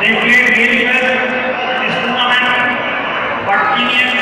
They played really well in this tournament, but Kenyans,